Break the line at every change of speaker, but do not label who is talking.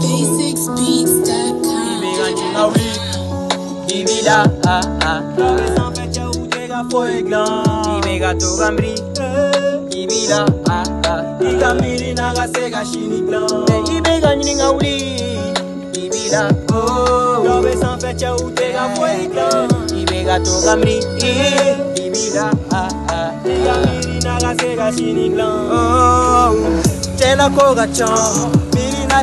G6beats.com.
Dime la ah, ah, ah.
fue glan
Imega to gambri Ibila ah ah y Igamiri
nagasega shini glan Te
ibega nyinga uli Ibila oh Lobe
san fecha utega fue glan
Ibega to gambri Ibila ah ah y Igamiri
nagasega shini glan
Oh
Chela koga chan